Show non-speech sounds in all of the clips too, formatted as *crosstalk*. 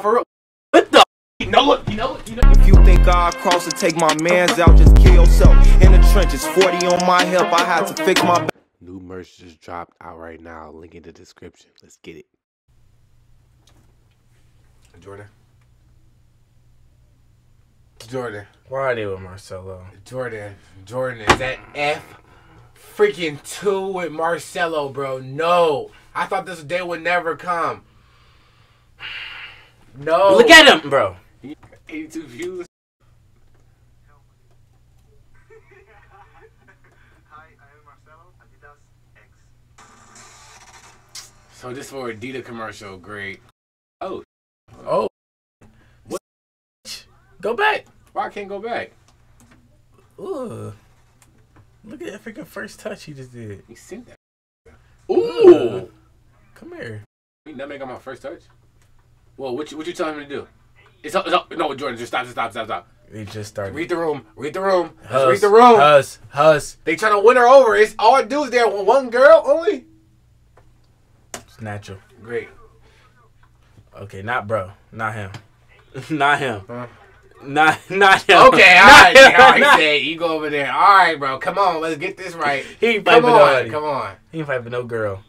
For real. What the? You know what? You know what? You know. If you think I'll cross and take my mans out, just kill yourself. In the trenches, 40 on my hip, I had to fix my. New merch just dropped out right now. Link in the description. Let's get it. Jordan. Jordan. Why are they with Marcelo? Jordan. Jordan. Is that F freaking two with Marcelo, bro? No. I thought this day would never come. No. Look at him, bro. 82 views. Hi, I am Marcelo, Adidas X. So this for Adidas commercial, great. Oh, Oh. What? Go back. why I can't go back? Ooh. Look at that freaking first touch he just did. He sent that. Ooh. Uh, Come here. You never got my first touch. Well, what you, what you telling him to do? It's up, it's up. No, Jordan, just stop, just stop, stop, stop. He just started. Read the room. Read the room. Hus, read the room. Hus, Hus. They trying to win her over. It's all dudes there. One girl only. It's natural. Great. Okay, not bro. Not him. *laughs* not him. Huh? Not not him. Okay, *laughs* all right. him. All right, Not- say you go over there. All right, bro. Come on, let's get this right. *laughs* He ain't Come on, come on. He ain't fighting no girl.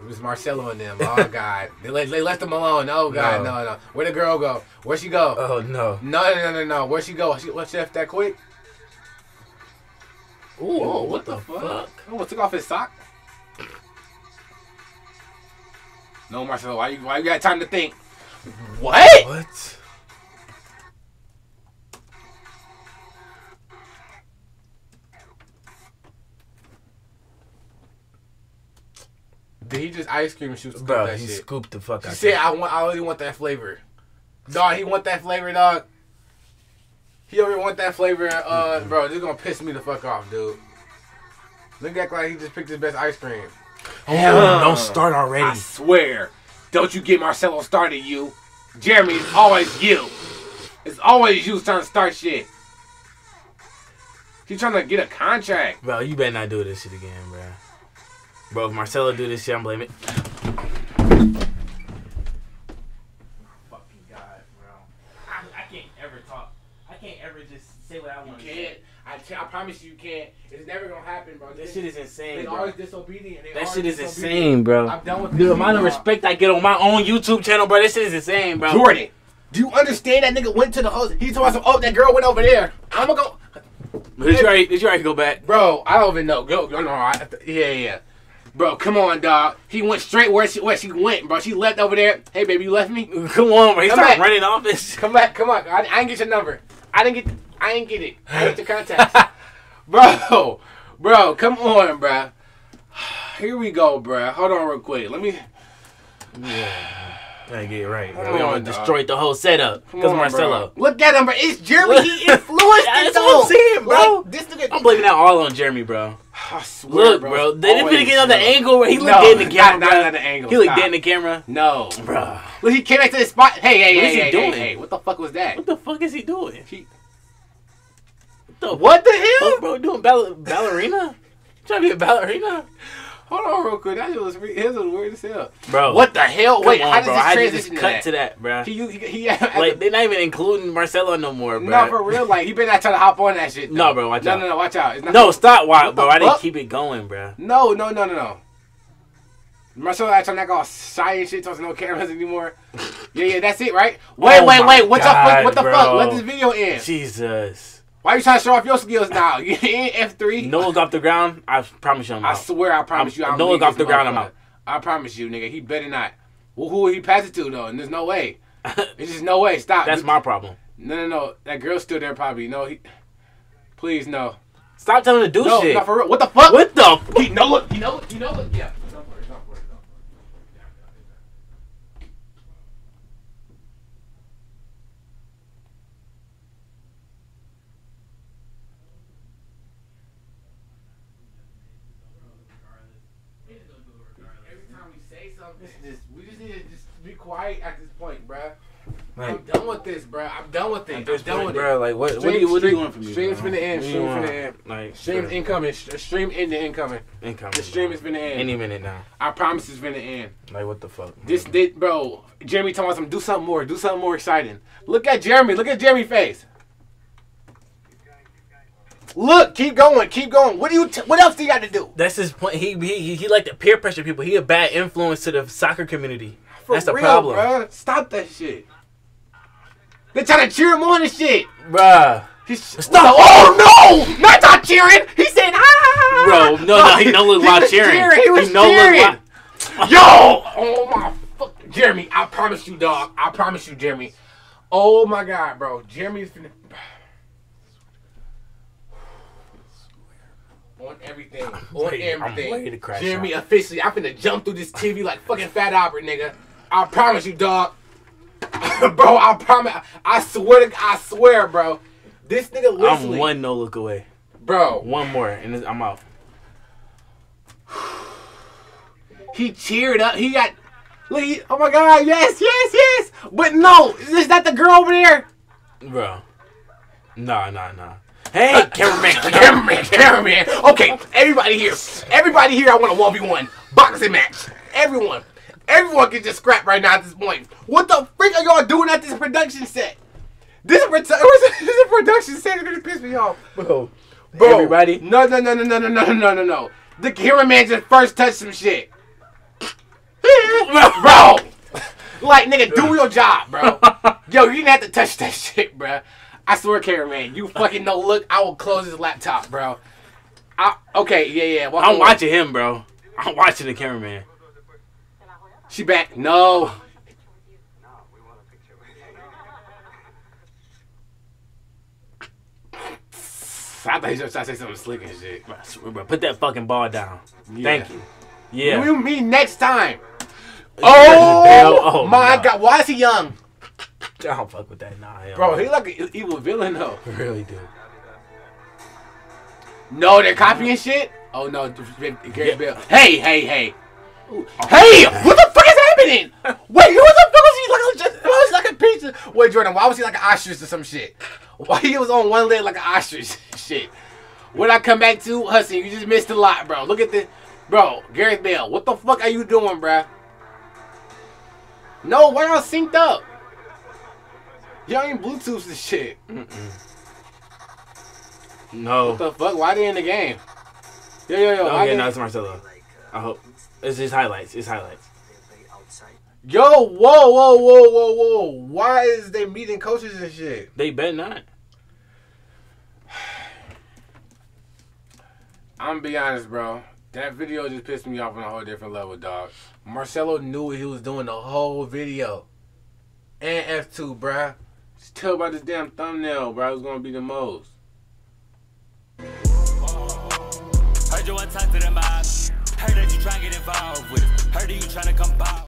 It was Marcelo and them. Oh *laughs* God, they, let, they left them alone. Oh God, no. No. no, Where the girl go? Where she go? Oh no. no, no, no, no, no. Where she go? She, what left that quick? Ooh, oh, Whoa, what, the, fuck? Oh, took off his sock. No, Marcelo. Why you? Why you got time to think? *laughs* What? What? Did he just ice cream and shoot scoop Bro, that he shit? scooped the fuck She out. said, that. "I want. I only want that flavor." Dog, he want that flavor, dog. He only want that flavor, uh, bro. This gonna piss me the fuck off, dude. Look act like he just picked his best ice cream. Oh, don't start already. I swear, don't you get Marcelo started, you. Jeremy, it's always you. It's always you trying to start shit. He's trying to get a contract. Bro, you better not do this shit again, bro. Bro, if Marcelo do this shit, I'm blaming. Fucking God, bro. I, I can't ever talk. I can't ever just say what I want to can't. say. I, t- I promise you, you can't. It's never gonna happen, bro. This shit is They insane, bro. always disobedient. They That always shit is insane, bro. I'm done with Dude, this the amount of respect I get on my own YouTube channel, bro, This shit is insane, bro. Jordan, do you understand that nigga went to the host? He told us, oh, that girl went over there. I'm gonna go. Did you already, did you already go back? Bro, I don't even know. Go, go, no, I, yeah, yeah. Bro, come on, dog. He went straight where she, where she went, bro. She left over there. Hey, baby, you left me? *laughs* Come on, bro. He Come started back. running off this. Come back, come on. I, I didn't get your number. I didn't get. I didn't get it. I didn't get the contacts. *laughs* bro, bro, come on, bro. *sighs* Here we go, bro. Hold on, real quick. Let me. Gotta get it right, bro. We almost destroyed the whole setup. Because Marcelo. Bro. Look at him, bro. It's Jeremy. He *laughs* influenced That's it, what I'm though. saying, bro. Like, this nigga. I'm blaming that all on Jeremy, bro. *sighs* Swear, Look, bro. They didn't get on the angle where he looked No, dead in the camera, not, not, bro. not the angle. He looked dead in the camera. No. Bro. Look, he came back to the spot. Hey, hey, What hey, is he hey, doing? hey, hey. What the fuck was that? What the fuck is he doing? He- What the What the hell? fuck, bro? Doing ball- ballerina? *laughs* Trying to be a ballerina? Hold on, real quick. That shit was his was weird as hell. Bro. What the hell? Wait, on, how does this How did you transition just to cut that? to that, bro? He, he, he, Like, they're not even including Marcelo no more, bro. no, for real. Like, he better not try to hop on that shit. No, bro, watch no, out. No, no, watch out. It's not No, stop, why, bro. I didn't keep it going, bro. No, no, no, no, no. Marcelo not trying to act all shy and shit, towards no cameras anymore. *laughs* yeah, yeah, that's it, right? Wait, Oh wait, wait. What the fuck? God, What the fuck? bro. Let this video in. Jesus. Why you trying to show off your skills now? *laughs* You in F three? Noah's off the ground. I promise you I'm I swear, I promise I'm- you, I'm Noah's off the ground, I'm out. I promise you, nigga. He better not. Well, who will he pass it to though? And there's no way. *laughs* There's just no way. Stop. That's my problem. No, no, no. That girl's still there, probably. No, he. Please, no. Stop telling him to do No, shit. not for real. What the fuck? What the fuck? He, no, look. You know what? You know what? Yeah. Don't worry. Don't worry. Don't worry. Every time we say something, just we just need to just be quiet at this point, bruh. I'm done with this, bro. I'm done with it. I'm done point, with bro, it. like what? what, Stream- do you, what do you stream- want from me? stream's bro? finna end, What stream's want? finna end. Like, Stream bro, incoming. St- Stream in the incoming. income. The stream is finna end. any minute now. I promise it's finna end. Like what the fuck? This, this, bro. Jeremy us, do something more. Do something more exciting. Look at Jeremy. Look at Jeremy's face. Look, keep going, keep going. What do you? T- what else do you got to do? That's his point. He, he he he like to peer pressure people. He a bad influence to the soccer community. For That's the real, problem, bruh. Stop that shit. They trying to cheer him on and shit. bruh. He's, Stop! Oh no! Not not cheering. He said, ah! Bro, no, no, he no look He while was cheering. cheering. He was no look cheering. while- *laughs* Yo! Oh my fuck, Jeremy! I promise you, dog. I promise you, Jeremy. Oh my god, bro. Jeremy's finna. Everything. On everything. ready to crash Jeremy, out. officially, I'm finna jump through this TV like fucking Fat Albert, nigga. I promise you, dog. *laughs* bro, I promise. I swear to I swear, bro. This nigga I'm one no look away. Bro, One more, and I'm out. *sighs* he cheered up. He got. Look, he, oh my god, yes, yes, yes. But no, is that the girl over there? Bro. Nah, nah, nah. Hey, cameraman. *laughs* cameraman, cameraman. Okay, everybody here, everybody here, I want a one v one boxing match. Everyone, everyone can just scrap right now at this point. What the freak are y'all doing at this production set? This is *laughs* this is a production set. It's gonna piss me off, Bro. bro. Everybody. no, no, no, no, no, no, no, no, no, no. The cameraman just first touched some shit, *laughs* bro. Like nigga, do your job, bro. Yo, you didn't have to touch that shit, bro. I swear, cameraman, you fucking no look. I will close his laptop, bro. I, okay, yeah, yeah. walk I'm away. watching him, bro. I'm watching the cameraman. She back. No. I thought he was trying to say something slick and shit. Put that fucking ball down. Yeah. Thank you. Yeah. do you mean next time? *laughs* Oh, Oh, my no. god, why is he young? I don't fuck with that. Nah, Bro, he like an evil villain though. I *laughs* really do. No, they're copying shit. Oh no, Gareth Bale. Hey, hey, hey. Hey, what the fuck is happening? *laughs* Wait, who the fuck was he like? Just, why was like a pizza? Wait, Jordan, why was he like an ostrich or some shit? Why he was on one leg like an ostrich? *laughs* shit. What I come back to, Hudson? You just missed a lot, bro. Look at this, bro. Gareth Bale, what the fuck are you doing, bro? No, why y'all synced up? Y'all ain't Bluetooth this shit. No. What the fuck? Why they in the game? Yo, yo, yo. Okay, no, it's Marcelo. I hope. It's his highlights. It's highlights. Yo, whoa, whoa, whoa, whoa, whoa. Why is they meeting coaches and shit? They bet not. *sighs* I'm gonna be honest, bro. That video just pissed me off on a whole different level, dog. Marcelo knew what he was doing the whole video. And F2, bruh. Just tell by this damn thumbnail, bro. It was gonna be the most. Heard you want to talk to the mob. Heard that you trying to get involved with it. Heard that you trying to come by.